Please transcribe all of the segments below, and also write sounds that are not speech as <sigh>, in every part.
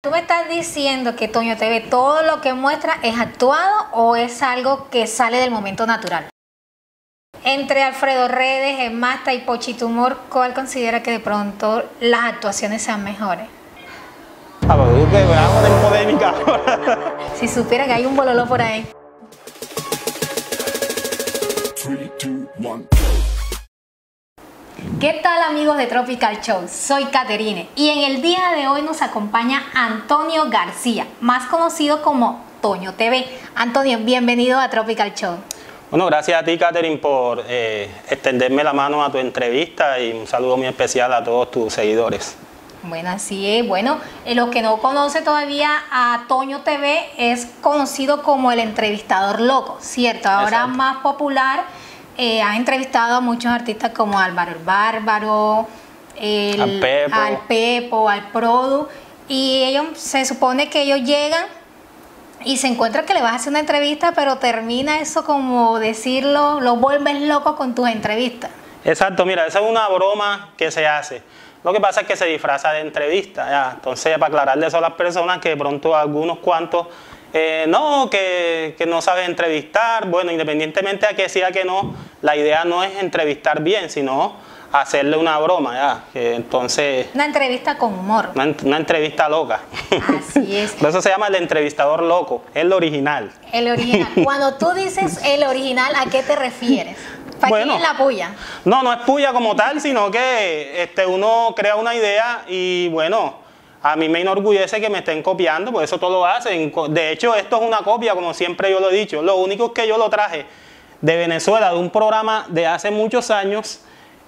¿Tú me estás diciendo que Toño TV todo lo que muestra es actuado o es algo que sale del momento natural? Entre Alfredo Redes, Emasta y Pochitumor, ¿cuál considera que de pronto las actuaciones sean mejores? Ah, tú que hago de polémica. <laughs> Si supiera que hay un bololo por ahí. Three, two, one. ¿Qué tal amigos de Tropical Show? Soy Caterine y en el día de hoy nos acompaña Antonio García, más conocido como Toño TV. Antonio, bienvenido a Tropical Show. Bueno, gracias a ti, Catherine, por eh, extenderme la mano a tu entrevista y un saludo muy especial a todos tus seguidores. Bueno, así es. Bueno, eh, los que no conoce todavía a Toño TV es conocido como el entrevistador loco, ¿cierto? Ahora Exacto. más popular, eh, ha entrevistado a muchos artistas como Álvaro el Bárbaro, el- Al Pepo. al Pepo, al Produ, y ellos se supone que ellos llegan y se encuentran que le vas a hacer una entrevista, pero termina eso como decirlo, lo vuelves loco con tus entrevistas. Exacto, mira, esa es una broma que se hace. Lo que pasa es que se disfraza de entrevista, ya. Entonces, para aclararle eso a las personas que de pronto algunos cuantos, eh, no, que, que no saben entrevistar, bueno, independientemente de que sea que no, la idea no es entrevistar bien, sino hacerle una broma, ya. Que entonces, Una entrevista con humor. una, una entrevista loca. Así es. Por <laughs> eso se llama el entrevistador loco, es el original. El original. Cuando tú dices el original, ¿a qué te refieres? ¿Para Bueno. quién es la puya? No, no es puya como tal, sino que este, uno crea una idea y bueno, a mí me enorgullece que me estén copiando, por eso todo lo hacen. De hecho, esto es una copia, como siempre yo lo he dicho. Lo único es que yo lo traje de Venezuela, de un programa de hace muchos años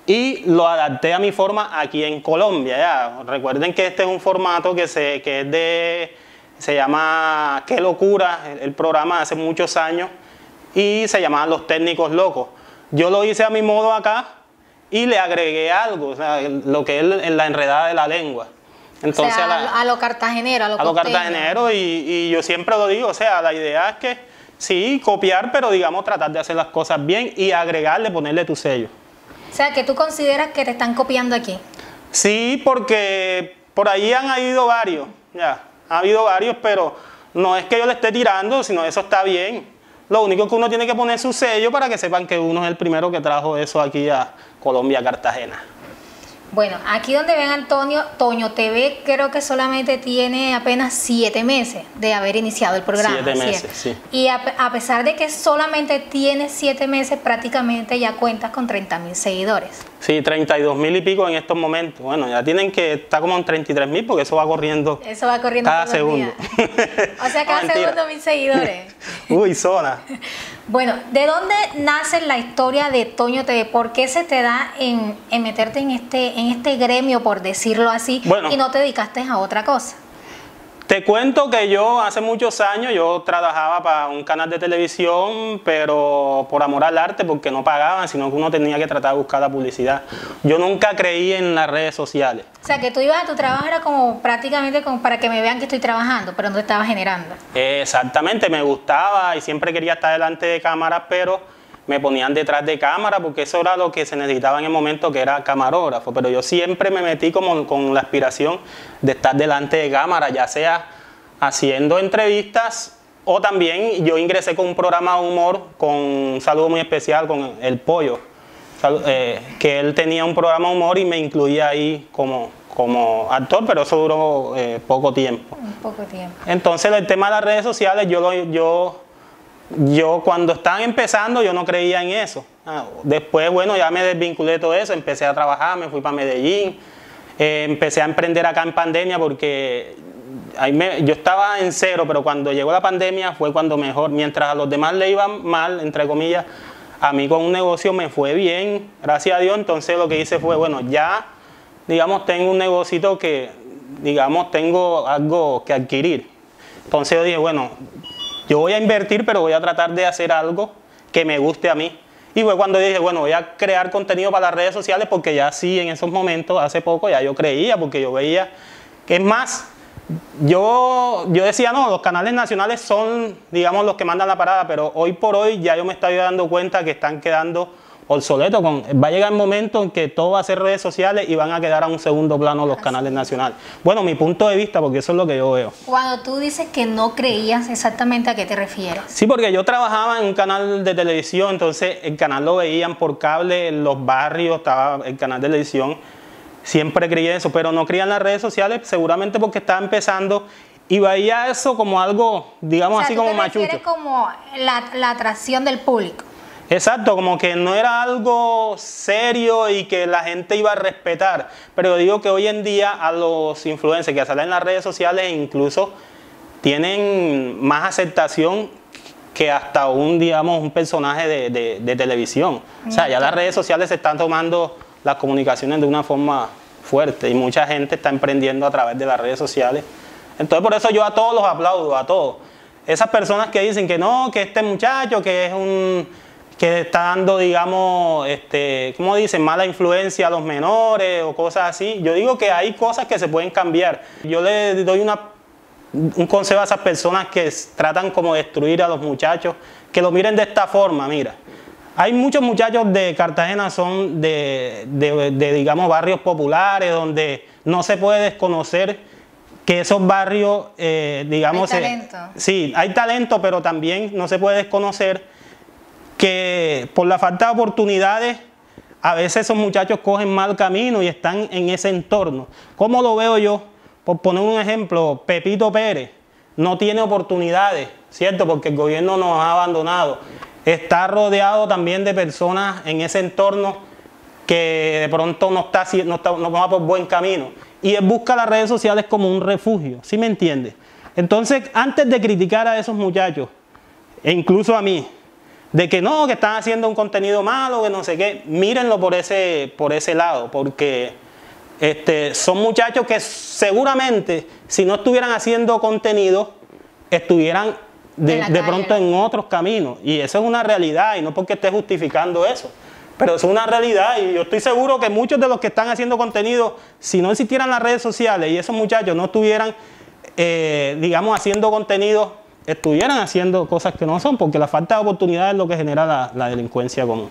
y lo adapté a mi forma aquí en Colombia. Recuerden que este es un formato que, se, que es de, se llama Qué locura, el, el programa de hace muchos años y se llamaba Los Técnicos Locos. Yo lo hice a mi modo acá y le agregué algo, lo que es la enredada de la lengua. Entonces, o sea, a, la- lo- a lo cartagenero, a lo a lo cartagenero y, y yo siempre lo digo, o sea, la idea es que sí, copiar, pero digamos tratar de hacer las cosas bien y agregarle, ponerle tu sello. O sea, que tú consideras que te están copiando aquí. Sí, porque por ahí han habido varios, ya, ha habido varios, pero no es que yo le esté tirando, sino eso está bien. Lo único que uno tiene que poner su sello para que sepan que uno es el primero que trajo eso aquí a Colombia, Cartagena. Bueno, aquí donde ven Antonio, Toño TV creo que solamente tiene apenas siete meses de haber iniciado el programa. Siete meses, sí. Y a, pe- a pesar de que solamente tiene siete meses, prácticamente ya cuentas con 30 mil seguidores. Sí, 32 mil y pico en estos momentos. Bueno, ya tienen que estar como en 33 mil porque eso va corriendo Eso va corriendo cada segundo. O sea, <laughs> cada segundo mil seguidores. <laughs> Uy, zona. <laughs> Bueno, ¿de dónde nace la historia de Toño TV? ¿Por qué se te da en, en meterte en este, en este gremio, por decirlo así, Bueno. y no te dedicaste a otra cosa? Te cuento que yo hace muchos años yo trabajaba para un canal de televisión, pero por amor al arte, porque no pagaban, sino que uno tenía que tratar de buscar la publicidad. Yo nunca creí en las redes sociales. O sea, que tú ibas a tu trabajo era como prácticamente como para que me vean que estoy trabajando, pero no te estaba generando. Exactamente, me gustaba y siempre quería estar delante de cámaras, pero me ponían detrás de cámara porque eso era lo que se necesitaba en el momento, que era camarógrafo. Pero yo siempre me metí como con la aspiración de estar delante de cámara, ya sea haciendo entrevistas o también yo ingresé con un programa de humor con un saludo muy especial con El Pollo, eh, que él tenía un programa de humor y me incluía ahí como, como actor, pero eso duró eh, poco tiempo. Poco tiempo. Entonces el tema de las redes sociales, yo, lo- yo, yo cuando estaban empezando, yo no creía en eso. Ah, Después, bueno, ya me desvinculé de todo eso, empecé a trabajar, me fui para Medellín, eh, empecé a emprender acá en pandemia porque ahí me- yo estaba en cero, pero cuando llegó la pandemia fue cuando mejor, mientras a los demás le iban mal, entre comillas, a mí con un negocio me fue bien, gracias a Dios, entonces lo que hice fue, bueno, ya, digamos, tengo un negocito que, digamos, tengo algo que adquirir. Entonces yo dije, bueno, yo voy a invertir, pero voy a tratar de hacer algo que me guste a mí. Y fue cuando dije, bueno, voy a crear contenido para las redes sociales porque ya sí, en esos momentos, hace poco, ya yo creía, porque yo veía que es más, yo, yo decía, no, los canales nacionales son, digamos, los que mandan la parada, pero hoy por hoy ya yo me estoy dando cuenta que están quedando obsoleto. Con, va a llegar el momento en que todo va a ser redes sociales y van a quedar a un segundo plano los canales nacionales. Bueno, mi punto de vista, porque eso es lo que yo veo. Cuando tú dices que no creías exactamente a qué te refieres. Sí, porque yo trabajaba en un canal de televisión, entonces el canal lo veían por cable, en los barrios estaba el canal de televisión. Siempre creí eso, pero no creía en las redes sociales, seguramente porque estaba empezando y veía eso como algo, digamos O sea, así ¿tú como machucho. como la, la atracción del público. Exacto, como que no era algo serio y que la gente iba a respetar. Pero digo que hoy en día a los influencers que salen en las redes sociales incluso tienen más aceptación que hasta un, digamos, un personaje de, de- de televisión. O sea, ya las redes sociales se están tomando las comunicaciones de una forma fuerte y mucha gente está emprendiendo a través de las redes sociales. Entonces por eso yo a todos los aplaudo, a todos. Esas personas que dicen que no, que este muchacho que es un que está dando, digamos, este, ¿cómo dicen? Mala influencia a los menores o cosas así. Yo digo que hay cosas que se pueden cambiar. Yo le doy una, un consejo a esas personas que tratan como de destruir a los muchachos, que lo miren de esta forma, mira. Hay muchos muchachos de Cartagena, son de, de- de, digamos, barrios populares, donde no se puede desconocer que esos barrios, eh, digamos... Hay eh, talento. sí, hay talento, pero también no se puede desconocer que por la falta de oportunidades, a veces esos muchachos cogen mal camino y están en ese entorno. ¿Cómo lo veo yo? Por poner un ejemplo, Pepito Pérez no tiene oportunidades, ¿cierto? Porque el gobierno nos ha abandonado. Está rodeado también de personas en ese entorno que de pronto no, está, no, está- no va por buen camino. Y él busca las redes sociales como un refugio, ¿sí me entiende? Entonces, antes de criticar a esos muchachos, e incluso a mí, de que no, que están haciendo un contenido malo, que no sé qué, mírenlo por ese, por ese lado, porque este, son muchachos que seguramente si no estuvieran haciendo contenido, estuvieran de, de pronto en otros caminos. Y eso es una realidad, y no porque esté justificando eso. Pero es una realidad y yo estoy seguro que muchos de los que están haciendo contenido, si no existieran las redes sociales y esos muchachos no estuvieran, eh, digamos, haciendo contenido, estuvieran haciendo cosas que no son, porque la falta de oportunidad es lo que genera la, la delincuencia común.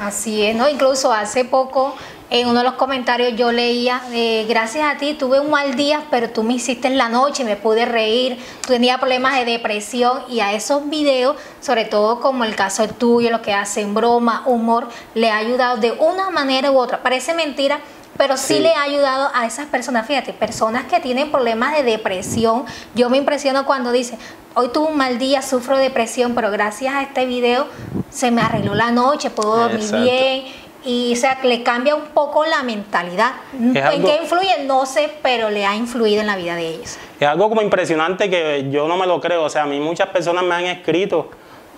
Así es, ¿no? Incluso hace poco en uno de los comentarios yo leía, eh, gracias a ti tuve un mal día, pero tú me hiciste en la noche, me pude reír, tenía problemas de depresión y a esos videos, sobre todo como el caso tuyo, lo que hacen broma, humor, le ha ayudado de una manera u otra. Parece mentira, pero sí, Sí. le ha ayudado a esas personas, fíjate, personas que tienen problemas de depresión. Yo me impresiono cuando dice, hoy tuve un mal día, sufro depresión, pero gracias a este video se me arregló la noche, puedo dormir Exacto. bien. Y o sea, le cambia un poco la mentalidad. ¿En algo- qué influye? No sé, pero le ha influido en la vida de ellos. Es algo como impresionante que yo no me lo creo. O sea, a mí muchas personas me han escrito,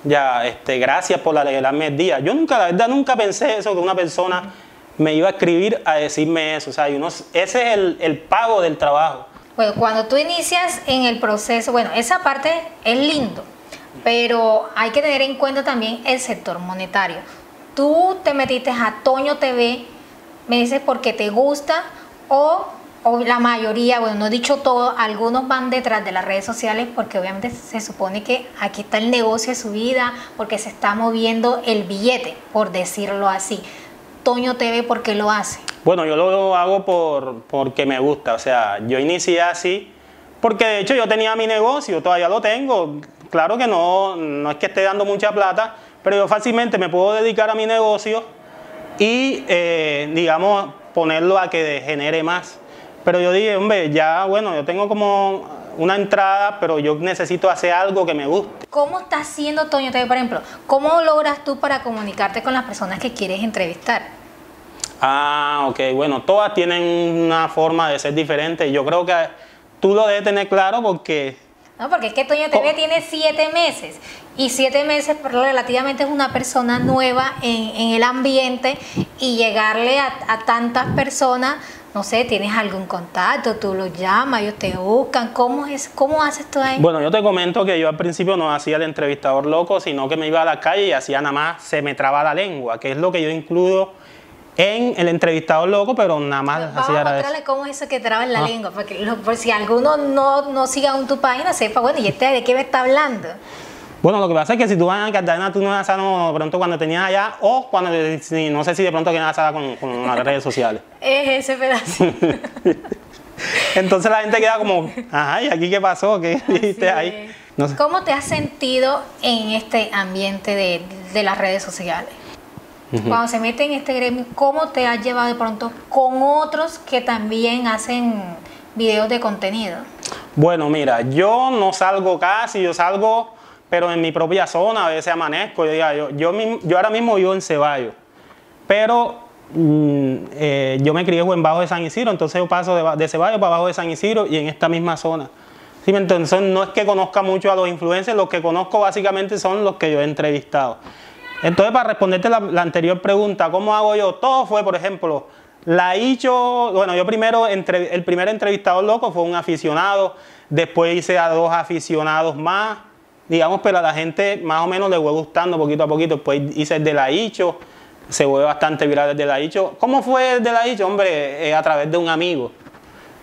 ya, este, gracias por alegrarme el día. Yo nunca, la verdad, nunca pensé eso, que una persona me iba a escribir a decirme eso. O sea, ese es el, el pago del trabajo. Bueno, cuando tú inicias en el proceso, bueno, esa parte es lindo, pero hay que tener en cuenta también el sector monetario. Tú te metiste a Toño TV, me dices porque te gusta o, o la mayoría, bueno, no he dicho todo, algunos van detrás de las redes sociales porque obviamente se supone que aquí está el negocio de su vida, porque se está moviendo el billete, por decirlo así. Toño TV, ¿por qué lo hace? Bueno, yo lo hago por, porque me gusta. O sea, yo inicié así porque de hecho yo tenía mi negocio, todavía lo tengo. Claro que no, no es que esté dando mucha plata, pero yo fácilmente me puedo dedicar a mi negocio y, eh, digamos, ponerlo a que genere más. Pero yo dije, hombre, ya, bueno, yo tengo como una entrada, pero yo necesito hacer algo que me guste. ¿Cómo está haciendo Toño TV, por ejemplo? ¿Cómo logras tú para comunicarte con las personas que quieres entrevistar? Ah, ok, bueno, todas tienen una forma de ser diferente. Yo creo que tú lo debes tener claro porque No, porque es que Toño TV tiene siete meses y siete meses pero relativamente es una persona nueva en, en el ambiente y llegarle a, a tantas personas, no sé, tienes algún contacto, tú los llamas, ellos te buscan, ¿cómo es, cómo haces tú ahí? Bueno, yo te comento que yo al principio no hacía el entrevistador loco, sino que me iba a la calle y hacía nada más, se me traba la lengua, que es lo que yo incluyo en el entrevistador loco, pero nada más Vamos hacía a eso. mostrarle cómo es eso que traba en la Ah. lengua, porque lo- por si alguno no, no siga aún tu página, sepa, bueno, ¿y este de qué me está hablando? Bueno, lo que pasa es que si tú vas a Cartagena, tú no vas a no, de pronto cuando tenías allá o cuando, si- no sé si de pronto que nada con, con las redes sociales. <laughs> Es ese pedazo. <laughs> Entonces la gente queda como, ajá, ¿y aquí qué pasó? ¿Qué dijiste ahí? es. No sé. ¿Cómo te has sentido en este ambiente de, de las redes sociales? Cuando se mete en este gremio, ¿cómo te has llevado de pronto con otros que también hacen videos de contenido? Bueno, mira, yo no salgo casi, yo salgo, pero en mi propia zona, a veces amanezco. Yo, yo, yo, ahora mismo vivo en Ceballos, pero mm, eh, yo me crié en Bajo de San Isidro, entonces yo paso de, Ba- de Ceballos para Bajo de San Isidro y en esta misma zona. Sí, entonces no es que conozca mucho a los influencers, los que conozco básicamente son los que yo he entrevistado. Entonces, para responderte la, anterior pregunta, ¿cómo hago yo? Todo fue, por ejemplo, la hizo, bueno, yo primero, el primer entrevistador loco fue un aficionado, después hice a dos aficionados más, digamos, pero a la gente más o menos le fue gustando poquito a poquito, después hice el de la Hicho, se fue bastante viral el de la Hicho. ¿Cómo fue el de la Hicho? Hombre, eh, a través de un amigo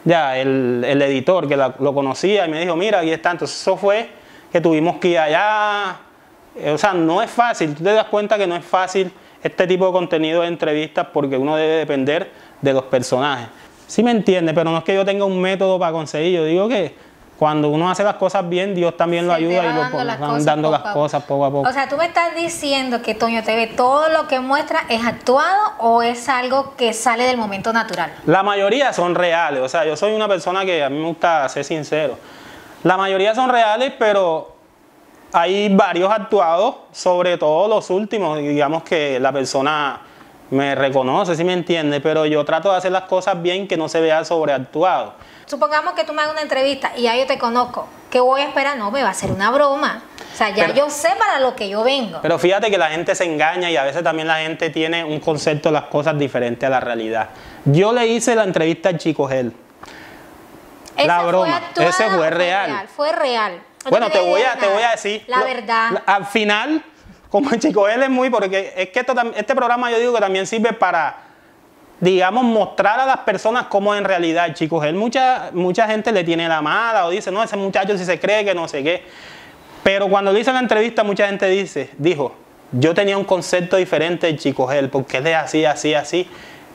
ya el, el editor que lo conocía y me dijo, mira, aquí está. Entonces eso fue que tuvimos que ir allá. Eh, O sea, no es fácil, tú te das cuenta que no es fácil este tipo de contenido de entrevistas porque uno debe depender de los personajes. Sí me entiende, pero no es que yo tenga un método para conseguir, yo digo que cuando uno hace las cosas bien, Dios también lo Se ayuda y lo las van dando poco las cosas poco a poco. O sea, tú me estás diciendo que Toño TV todo lo que muestra es actuado o es algo que sale del momento natural. La mayoría son reales, o sea, yo soy una persona que a mí me gusta ser sincero. La mayoría son reales, pero hay varios actuados, sobre todo los últimos, digamos que la persona me reconoce, si me entiende, pero yo trato de hacer las cosas bien, que no se vea sobreactuado. Supongamos que tú me hagas una entrevista y ya yo te conozco. ¿Qué voy a esperar? No, me va a hacer una broma. O sea, ya Pero- yo sé para lo que yo vengo. Pero fíjate que la gente se engaña y a veces también la gente tiene un concepto de las cosas diferente a la realidad. Yo le hice la entrevista al Chico Gel. ¿Ese la fue broma, actuado ese fue real. Fue real. No Bueno, te voy a, decir te voy a decir. La lo- verdad. la- al final, como el chico él es muy, porque es que esto este programa yo digo que también sirve para, digamos, mostrar a las personas cómo en realidad el chico él. Mucha, mucha gente le tiene la mala o dice, no, ese muchacho si se cree que no sé qué. Pero cuando le hice la entrevista, mucha gente dice, dijo, yo tenía un concepto diferente del chico él, porque él es así, así, así,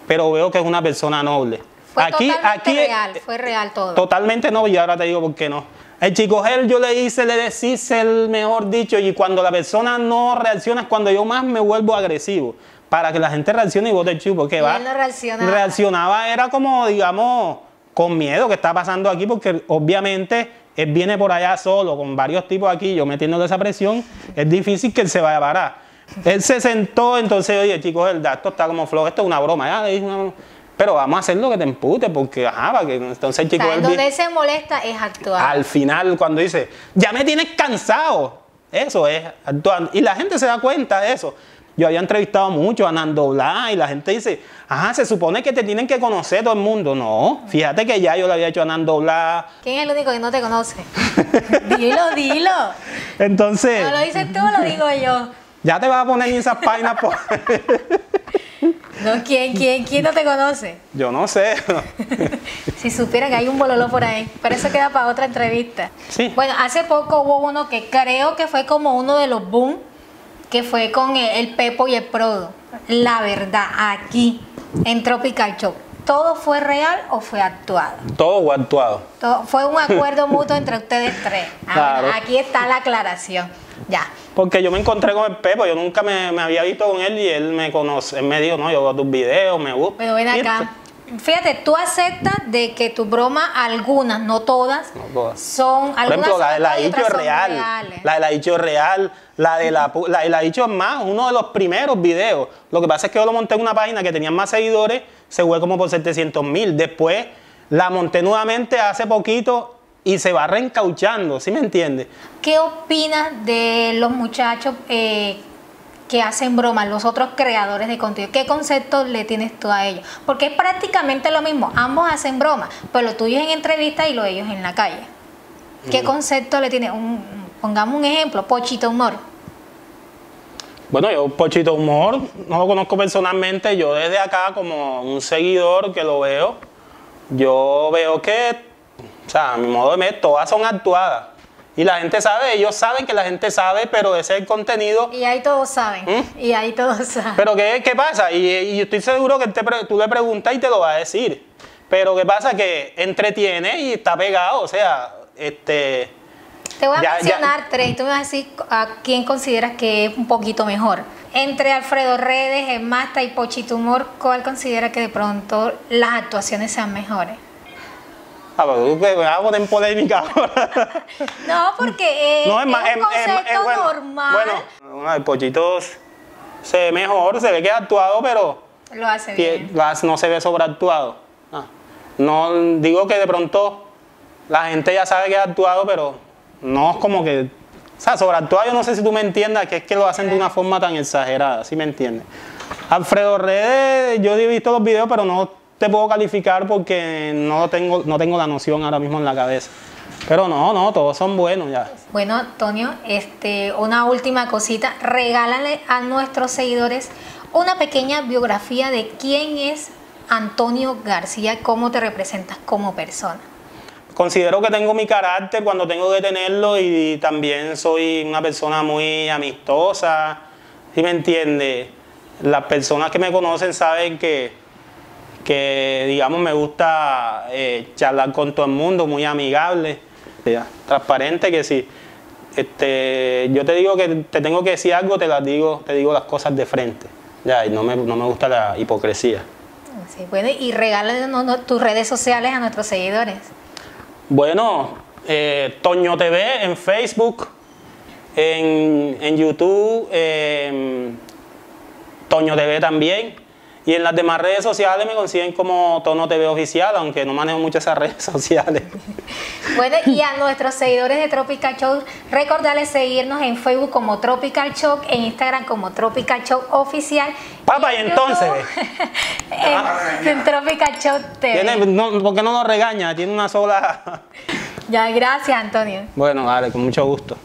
pero veo que es una persona noble. Fue totalmente real, fue real todo. Totalmente no, y ahora te digo por qué no. El chico gel yo le hice, le deshice el mejor dicho, y cuando la persona no reacciona es cuando yo más me vuelvo agresivo. Para que la gente reaccione y vote el chupo. Que Y va. él no reaccionaba. Reaccionaba, era como, digamos, con miedo que está pasando aquí, porque obviamente él viene por allá solo, con varios tipos aquí, yo metiéndole esa presión, es difícil que él se vaya a parar. Él se sentó, entonces, oye, chico, el esto está como flojo, esto es una broma, ya una broma. Pero vamos a hacer lo que te empute, porque, ajá, para que entonces O chico sea, donde se molesta es actuar. al final cuando dice, ya me tienes cansado, eso es actuando. Y la gente se da cuenta de eso. Yo había entrevistado mucho a Nando Blas y la gente dice, ajá, se supone que te tienen que conocer todo el mundo. No, fíjate que ya yo le había hecho a Nando Blas. ¿Quién es el único que no te conoce? <laughs> dilo, dilo. Entonces, No lo dices tú, lo digo yo. ya te vas a poner en esas páginas. por- <laughs> No, ¿quién, quién, quién no te conoce? yo no sé. <laughs> Si supieran que hay un bololo por ahí, pero eso queda para otra entrevista. Sí. Bueno, hace poco hubo uno que creo que fue como uno de los boom, que fue con el, el Pepo y el Prodo. La verdad, aquí, en Tropical Show. ¿Todo fue real o fue actuado? Todo fue actuado. Todo- fue un acuerdo <laughs> mutuo entre ustedes tres. Ah, Claro. aquí está la aclaración. Ya. Porque yo me encontré con el Pepo, yo nunca me, me había visto con él y él me conoce. Él me dijo, no, yo veo tus videos, me gusta. Pero ven acá. Fíjate, tú aceptas de que tu broma, algunas, no todas, No todas. son Por algunas ejemplo, la de la dicho es real. reales. La de la dicho es real. La de la, la de la dicho es más, uno de los primeros videos. Lo que pasa es que yo lo monté en una página que tenía más seguidores, se fue como por 700 mil. Después la monté nuevamente hace poquito y se va reencauchando, ¿sí me entiendes? ¿Qué opinas de los muchachos eh, que hacen bromas, los otros creadores de contenido? ¿Qué concepto le tienes tú a ellos? Porque es prácticamente lo mismo, ambos hacen bromas, pero lo tuyo es en entrevista y lo de ellos en la calle. ¿Qué Mm. concepto le tienes? Un- pongamos un ejemplo, Pochito Humor. Bueno, yo Pochito Humor no lo conozco personalmente, yo desde acá como un seguidor que lo veo, yo veo que, o sea, a mi modo de ver, todas son actuadas. Y la gente sabe, ellos saben que la gente sabe, pero ese es el contenido. Y ahí todos saben. ¿Mm? Y ahí todos saben. Pero ¿qué, qué pasa? Y, y estoy seguro que te tú le preguntas y te lo va a decir. Pero ¿qué pasa? Que entretiene y está pegado, o sea, este... Te voy a Ya- ya- mencionar tres y tú me vas a decir a quién consideras que es un poquito mejor. Entre Alfredo Redes, Emasta y Pochito Humor, ¿cuál considera que de pronto las actuaciones sean mejores? Ah, pero tú poner en polémica ahora. <laughs> No, porque eh, No, es, más, un es- concepto es bueno. normal. Bueno, el pollito se ve mejor, se ve que es actuado, pero Lo hace bien. no se ve sobreactuado. Ah, No digo que de pronto la gente ya sabe que es actuado, pero no es como que. O sea, sobreactuado, yo no sé si tú me entiendas, que es que lo hacen de una forma tan exagerada, ¿sí me entiendes? Alfredo Redes, yo he visto los videos, pero no te puedo calificar porque no tengo, no tengo la noción ahora mismo en la cabeza. Pero no, no, todos son buenos ya. Bueno, Antonio, este, una última cosita. Regálale a nuestros seguidores una pequeña biografía de quién es Antonio García, cómo te representas como persona. Considero que tengo mi carácter cuando tengo que tenerlo y también soy una persona muy amistosa, ¿sí me entiende? Las personas que me conocen saben que, que digamos, me gusta eh, charlar con todo el mundo, muy amigable, ya, transparente, que si este, yo te digo que te tengo que decir algo, te las digo, te digo las cosas de frente, ya, y no me, no me gusta la hipocresía. Sí, bueno, y no- tus redes sociales a nuestros seguidores. Bueno, eh, Toño TV en Facebook, en, en YouTube, en Toño TV también. Y en las demás redes sociales me consiguen como Tono TV Oficial, aunque no manejo mucho esas <laughs> redes sociales. Bueno, y a nuestros seguidores de Tropical Show, recordarles seguirnos en Facebook como Tropical Show, en Instagram como Tropical Show Oficial. Papá, y en entonces, YouTube, <laughs> en, en Tropical Show TV. Tiene- no, ¿por qué no nos regaña? Tiene una sola... Ya, gracias, Antonio. Bueno, vale, con mucho gusto.